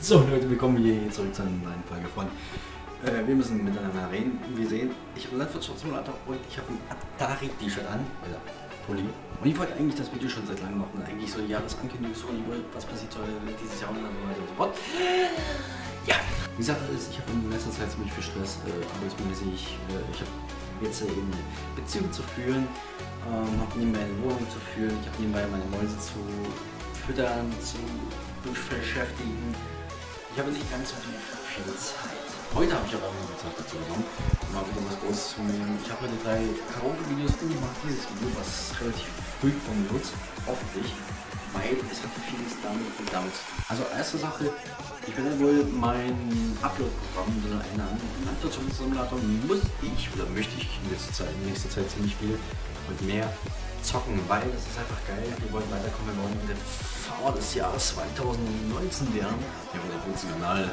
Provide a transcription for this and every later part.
So Leute, willkommen hier zurück zu einer neuen Folge von äh, Wir müssen miteinander reden. Wie sehen, ich habe Landwirtschaftssimulator und ich habe ein Atari-T-Shirt an, oder Pulli. Und ich wollte eigentlich das Video schon seit langem machen. Eigentlich so Jahresankündigung, so was passiert soll dieses Jahr und so weiter und so fort. Ja, die Sache ist, ich habe in letzter Zeit ziemlich viel Stress, äh, arbeitsmäßig. Äh, ich habe jetzt äh, eben Beziehung zu führen, ähm, habe nebenbei eine Wohnung zu führen, ich habe nebenbei meine Mäuse zu füttern, zu beschäftigen. Ich habe nicht ganz so viel Zeit. Heute habe ich aber mal Zeit dazu genommen, mal wieder was Großes zu nehmen. Ich habe heute drei Karaoke-Videos und ich mache dieses Video, was relativ früh von mir nutzt, hoffentlich, weil es hat vieles damit und damit. Also erste Sache, ich werde wohl mein Upload-Programm in einer Landwirtschaftssimulator muss ich oder möchte ich in nächster Zeit, in nächster Zeit ziemlich viel und mehr zocken, weil das ist einfach geil. Wir wollen weiterkommen, wir wollen der Fahrer des Jahres 2019 werden. Ja, unser großen Kanal.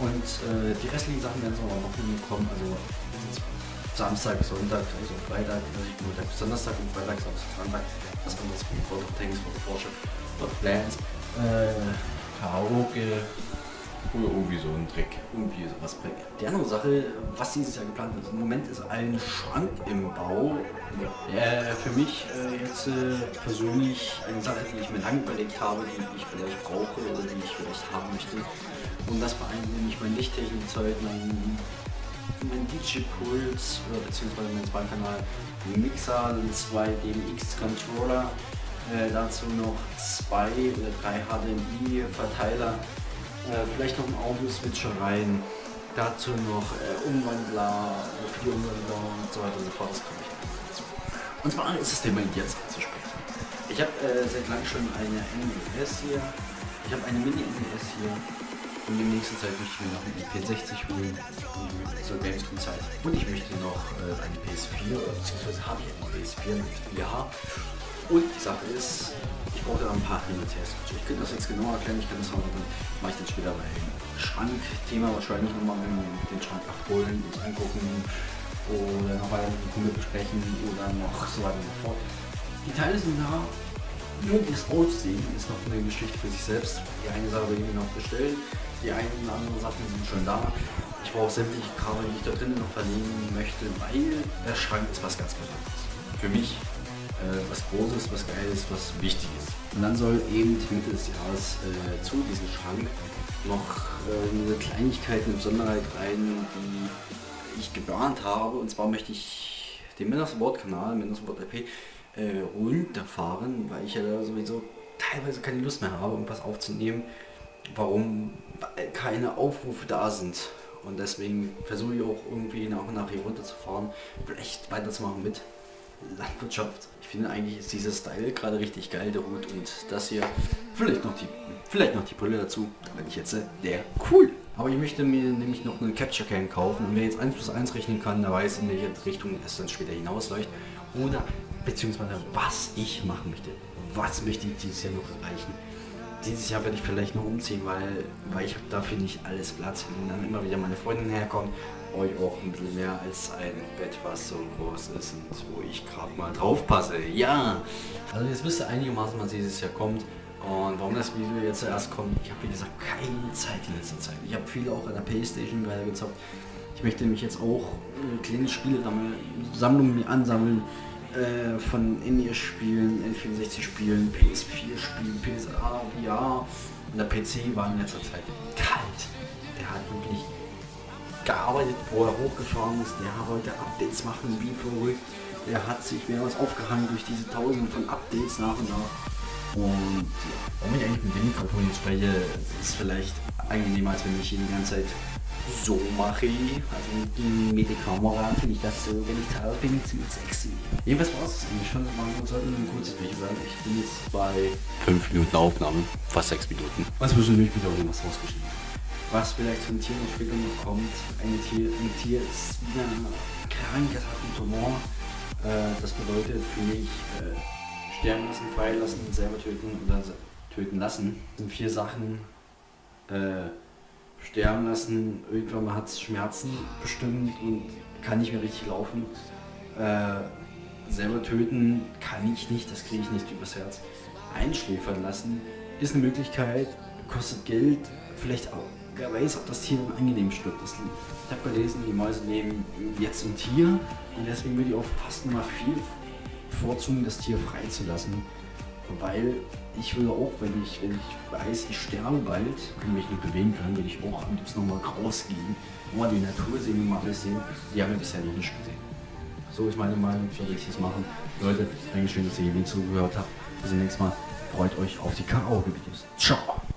Und äh, die restlichen Sachen werden so am Wochenende kommen. Also Samstag, Sonntag, also Freitag, also Montag, Donnerstag und Freitag, Samstag, Sonntag. Das andere ist for the Tanks, Porsche, for the Plans. Äh, Karaoke, oder irgendwie so ein Dreck. Irgendwie sowas. Die andere Sache, was dieses Jahr geplant ist, im Moment ist ein Schrank im Bau. Ja, für mich äh, jetzt äh, persönlich eine Sache, die ich mir lange überlegt habe, die ich vielleicht brauche oder die ich vielleicht haben möchte. Und das vereint nämlich mein Lichttechnikzeug, mein, mein DJ-Puls oder beziehungsweise mein Zweikanal Mixer, einen 2 DMX-Controller. Äh, dazu noch zwei oder drei HDMI-Verteiler äh, vielleicht noch ein Audio-Switcher rein. Dazu noch äh, Umwandler, für die Umwandler und so weiter und so fort. Das komme ich dazu. Und zwar ist das Thema jetzt anzusprechen. Ich habe äh, seit langem schon eine NES hier. Ich habe eine Mini-NES hier. Und in nächster Zeit möchte ich mir noch eine P60 holen zur Gamescom-Zeit. Und ich möchte noch äh, eine PS4, beziehungsweise habe ich eine PS4, ja. Und die Sache ist, ich brauche da ein paar Hin und Ich könnte das jetzt genauer erklären, ich kann das aber dann mache ich dann später beim Schrankthema wahrscheinlich nochmal den Schrank abholen, uns angucken oder noch weiter mit dem Kunden besprechen oder noch so weiter und so fort. Die Teile sind da, nur das Aussehen ist noch eine Geschichte für sich selbst. Die eine Sache will ich mir noch bestellen, die einen oder anderen Sachen sind schon da. Ich brauche sämtliche Kabel, die ich da drinnen noch verlegen möchte, weil der Schrank ist was ganz Besonderes. Für mich äh, was Großes, was Geiles, was Wichtiges. Und dann soll eben Mitte des Jahres äh, zu diesem Schrank noch äh, eine Kleinigkeit, eine Besonderheit rein, die ich geplant habe. Und zwar möchte ich den Männersport-Kanal, Männersport-IP, äh, runterfahren, weil ich ja sowieso teilweise keine Lust mehr habe, irgendwas aufzunehmen. Warum? Weil keine Aufrufe da sind. Und deswegen versuche ich auch irgendwie nach und nach hier runterzufahren, vielleicht weiterzumachen mit Landwirtschaft. Ich finde eigentlich ist dieser Style gerade richtig geil, der Hut und das hier. Vielleicht noch die, vielleicht noch die Brille dazu. Da bin ich jetzt äh, der cool. Aber ich möchte mir nämlich noch eine Capture Cam kaufen und mir jetzt 1 plus 1 rechnen kann, da weiß in welche Richtung es dann später hinausläuft. Oder beziehungsweise was ich machen möchte. Was möchte ich dieses Jahr noch erreichen? Dieses Jahr werde ich vielleicht noch umziehen, weil, weil ich habe dafür nicht alles Platz. Wenn dann immer wieder meine Freundin herkommt, euch auch ein bisschen mehr als ein Bett, was so groß ist und wo ich gerade mal drauf passe. Ja! Also jetzt wisst ihr einigermaßen, was dieses Jahr kommt. Und warum das Video jetzt zuerst kommt, ich habe wie gesagt keine Zeit in letzter Zeit. Ich habe viel auch an der Playstation weiter gezockt. Ich möchte mich jetzt auch äh, kleine Spiele Sammlungen mir ansammeln äh, von NES-Spielen, N64-Spielen, PS4-Spielen, PSA, ja. Und der PC war in letzter Zeit kalt. Der hat wirklich gearbeitet, wo er hochgefahren ist. Der wollte Updates machen, wie verrückt. Der hat sich mehr was aufgehangen durch diese tausenden von Updates nach und nach. Und ja, warum ich eigentlich mit dem Mikrofon spreche, ist vielleicht angenehmer, als wenn ich hier die ganze Zeit so mache. Also mit der Kamera finde ich das so, wenn ich drauf bin, ziemlich sexy. Jedenfalls war es eigentlich schon. Man sollte ein kurzes Video werden. Ich bin jetzt bei 5 Minuten Aufnahme, fast 6 Minuten. Was müssen wir wieder irgendwas rausgeschnitten was vielleicht zum Tier noch kommt. Ein Tier, ein Tier ist wieder krank, es hat einen Tumor. Äh, das bedeutet für mich äh, sterben lassen, freilassen, selber töten oder töten lassen. Das sind vier Sachen. Äh, sterben lassen, irgendwann hat es Schmerzen bestimmt und kann nicht mehr richtig laufen. Äh, selber töten kann ich nicht, das kriege ich nicht übers Herz. Einschläfern lassen ist eine Möglichkeit, kostet Geld, vielleicht auch. Wer weiß, ob das Tier angenehm stirbt. Das, ich habe gelesen, die Mäuse nehmen jetzt ein Tier und deswegen würde ich auch fast mal viel bevorzugen, das Tier freizulassen. Weil ich würde auch, wenn ich, wenn ich weiß, ich sterbe bald und mich nicht bewegen kann, würde ich auch am liebsten nochmal rausgehen, mal die Natur sehen mal alles sehen. Die haben wir bisher noch nicht gesehen. So ist meine Meinung, wie ich es machen. Leute, Dankeschön, dass ihr hier zugehört habt. Bis zum nächsten Mal. Freut euch auf die Karaoke-Videos. Ciao!